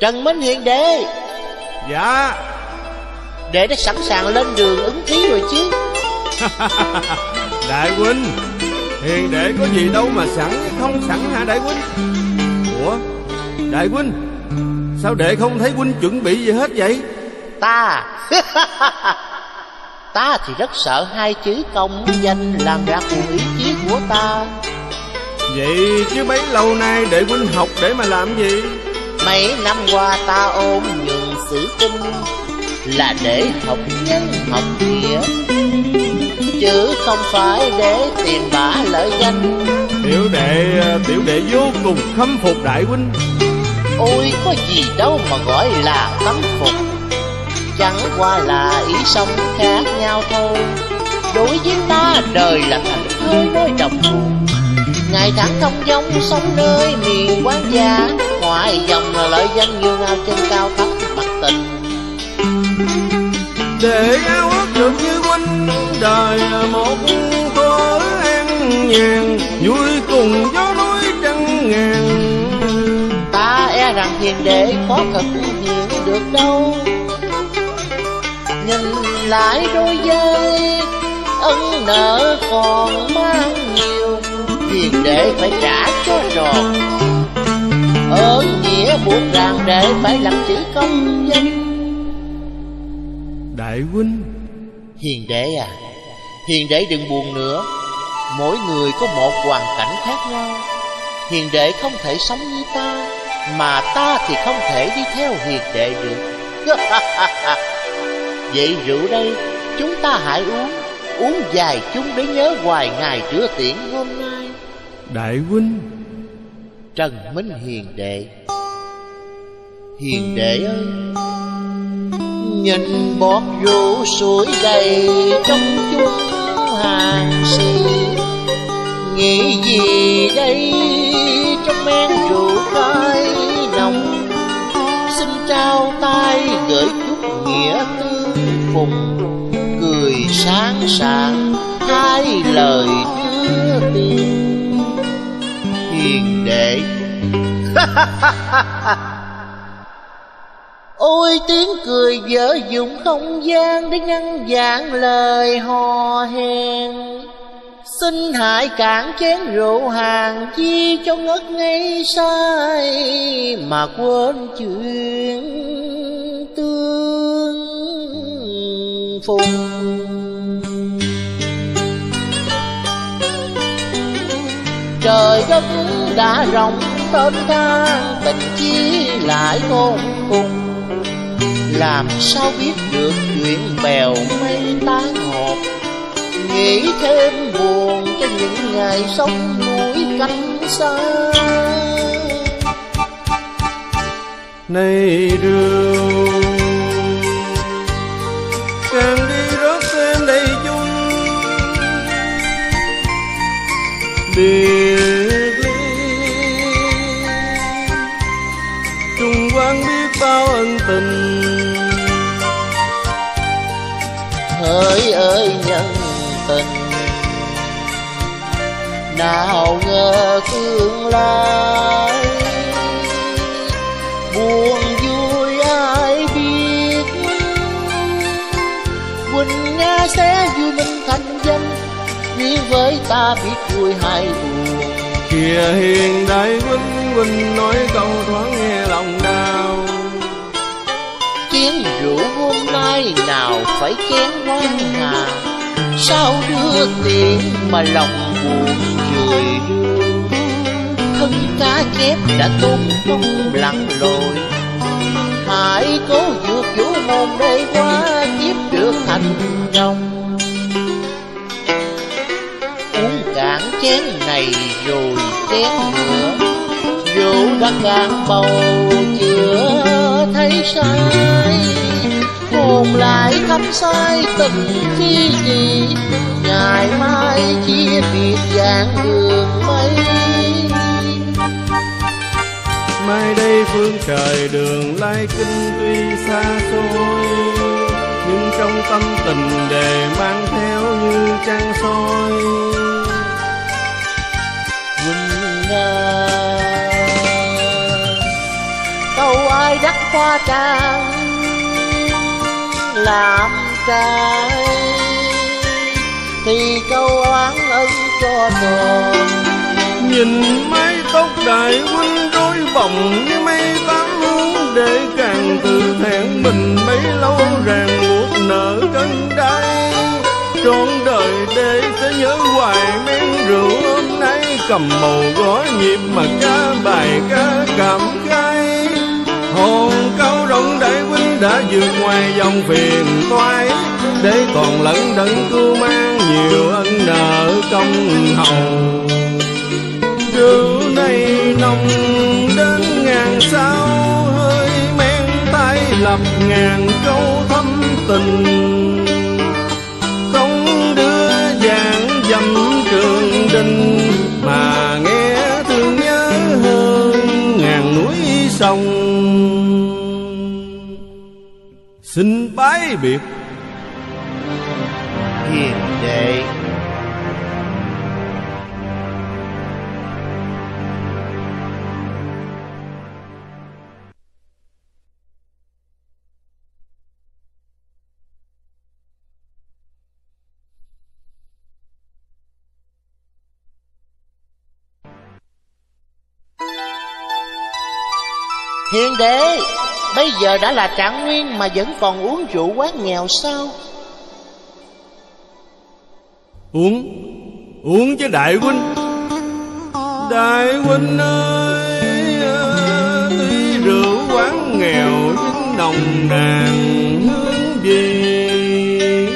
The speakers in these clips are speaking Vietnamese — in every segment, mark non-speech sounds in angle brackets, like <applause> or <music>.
Trần Minh Hiền Đệ. Dạ. Đệ đã sẵn sàng lên đường ứng thí rồi chứ? <laughs> Đại huynh Hiền đệ có gì đâu mà sẵn Không sẵn hả đại huynh? Ủa Đại huynh Sao đệ không thấy huynh chuẩn bị gì hết vậy? Ta <laughs> Ta thì rất sợ hai chữ công danh làm ra cuồng ý chí của ta. Vậy chứ bấy lâu nay đệ huynh học để mà làm gì Mấy năm qua ta ôn nhường sử kinh Là để học nhân học nghĩa. Chứ không phải để tìm bả lợi danh. Tiểu đệ tiểu đệ vô cùng khâm phục đại huynh. Ôi có gì đâu mà gọi là khâm phục. Chẳng qua là ý sống khác nhau thôi. Đối với ta đời là thành thơ đồng buồn Ngày tháng không giống sống nơi miền quán gia Ngoài dòng lợi danh như ngao trên cao thấp mặt tình. Để ao ước được như huynh Đời một khổ an nhàn Vui cùng gió núi trăng ngàn. Ta e rằng hiền đệ khó thực hiện được đâu. Nhìn lại đôi dây Ân nợ còn mang nhiều Hiền đệ phải trả cho tròn Ơn nghĩa buộc rằng đệ phải lập chữ công danh. Đại huynh. Hiền đệ à Hiền đệ đừng buồn nữa. Mỗi người có một hoàn cảnh khác nhau. Hiền đệ không thể sống như ta Mà ta thì không thể đi theo hiền đệ được. <laughs> Vậy rượu đây Chúng ta hãy uống. Uống dài chung để nhớ hoài ngày trưa tiễn hôm nay. Đại huynh Trần Minh Hiền đệ. Hiền đệ ơi, Nhìn bọt rượu suối đầy trong chung hàng si Nghĩ gì đây trong men rượu cay nồng? Xin trao tay gửi chút nghĩa tương phùng Cười sáng sảng, hai lời đưa tiếng đệ <laughs> Ôi, tiếng cười dở dụng không gian để ngăn dạng lời hò hèn. Xin hại cản chén rượu hàng chi cho ngất ngây sai Mà quên chuyện tương phùng. Trời đất đã rộng tên thang tình chi lại khôn cùng. Làm sao biết được chuyện bèo mây tan họp Nghĩ thêm buồn cho những ngày sống núi cánh xa. Này đường Hỡi ơi nhân tình. Nào ngờ tương lai Buồn vui ai biết? Quỳnh Nga sẽ vui mình thành danh Riêng với ta biết vui hay buồn. Kìa hiền đại huynh huynh nói câu thoáng nghe lòng đau. Chén rượu hôm nay nào phải chén quan hà? Sao đưa tiền mà lòng buồn cười Thân cá chép đã tung tung lặng lội. Hãy cố vượt vũ môn đây qua kiếp được thành công. Uống cạn chén này rồi chén nữa. Rượu đã cạn bầu, chưa thấy sao. Hồn lại thăm sai tình khi gì? Ngày mai chia biệt dạng đường mây. Mai đây phương trời đường lai kinh tuy xa xôi Nhưng trong tâm tình đề mang theo như trăng soi. Quỳnh Nga Đâu ai đắc trang làm trai thì câu oán ân cho tròn. nhìn mái tóc đại huynh rối bồng như mây tám hướng để càng tự thẹn mình mấy lâu ràng buộc nợ cân đai trọn đời để sẽ nhớ hoài men rượu hôm nay cầm màu gói nhịp mà ca bài ca cảm hồn cao rộng đại huynh đã vượt ngoài dòng phiền toái. Để còn lẫn đấng cứu mang nhiều ân nợ công hầu. Rượu này nồng đến ngàn sao, hơi men tay lập ngàn câu thâm tình. Không đưa dạng dầm trường đình, mà nghe thương nhớ hơn ngàn núi sông xin bái biệt. Hiền đệ. Hiền đệ. Bây giờ đã là trạng nguyên Mà vẫn còn uống rượu quán nghèo sao? Uống uống chứ đại huynh. Đại huynh ơi, tuy rượu quán nghèo nhưng nồng nàn hương về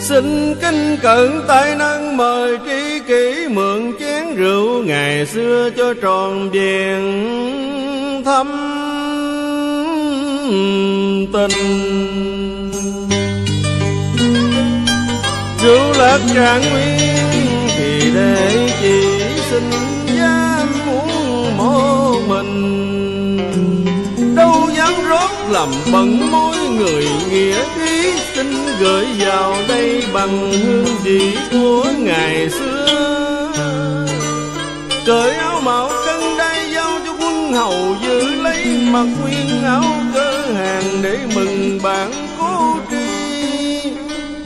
xin kinh cẩn tài năng mời tri kỷ mượn chén rượu ngày xưa cho tròn vẹn thâm tình. Rượu lạc trạng nguyên thì để chỉ xin gian muốn một mình. Đâu dám rót làm bận mối người nghĩa khí xin gửi vào đây bằng hương vị của ngày xưa. Cởi áo mạo cân đai giao cho quân hầu giữ lấy mặc nguyên áo hàng để mừng bạn cố tri.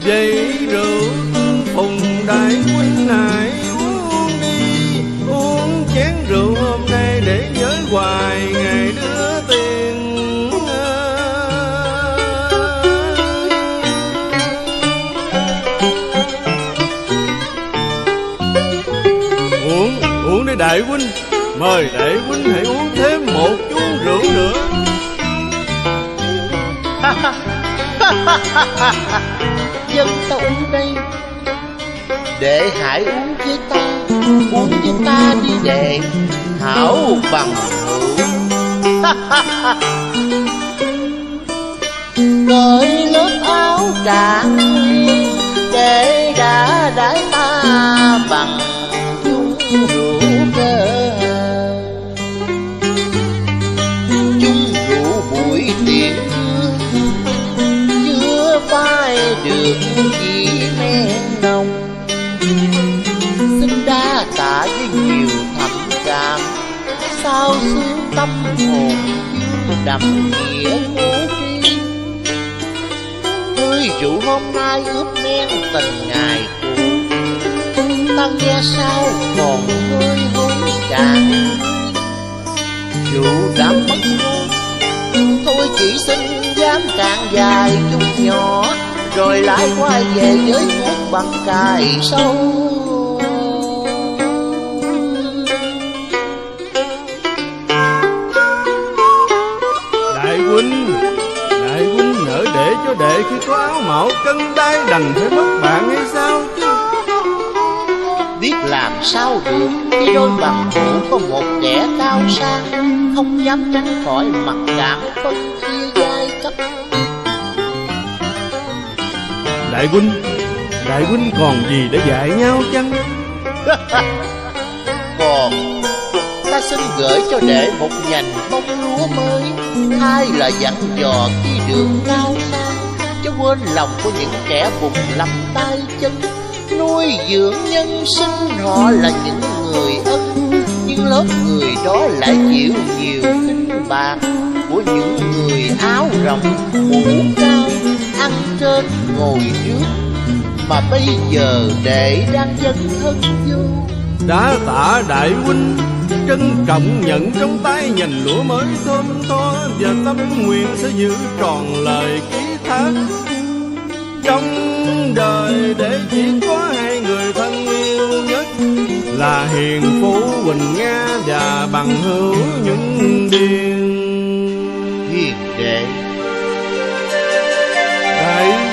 Dậy rượu tương phùng đại huynh nại uống đi. Uống chén rượu hôm nay để nhớ hoài ngày đưa tiền uống uống đi đại huynh. Mời đại huynh hãy uống thêm một chút dân ta uống đây. Để hải uống với ta. Uống với ta đi đệ Hảo bằng hữu. <laughs> Cởi lớp áo trạng Để đã đã xuống tâm hồn đậm nghĩa cố tiên hơi rượu hôm nay ướp men tình ngày cũ ta nghe sao còn hơi hôn cạn rượu đã mất hôn Thôi chỉ xin dám cạn dài chút nhỏ Rồi lại quay về với thuốc bằng cài sâu để khi có áo mạo cân đai đành phải mất bạn hay sao chứ? Biết làm sao được Khi đôi bằng hữu có một kẻ cao sang Không dám tránh khỏi mặt cảm phân chia giai cấp. Đại huynh Đại huynh còn gì để dạy nhau chăng? <laughs> Còn ta xin gửi cho đệ một nhành bông lúa mới Hai là dặn dò khi đường cao sang Cho quên lòng của những kẻ bùng lầm tay chân. Nuôi dưỡng nhân sinh, họ là những người ân, Nhưng lớp người đó lại chịu nhiều khinh bạc của những người áo rộng mũ cao, ăn trên ngồi trước. Mà bây giờ đệ đang dân thân vô. Đã tả đại huynh, trân trọng nhận trong tay nhành lúa mới thơm tho, và tâm nguyện sẽ giữ tròn lời ký thác trong đời để chỉ có hai người thân yêu nhất là hiền phú quỳnh nga và bằng hữu những điên hiền đệ. Ấy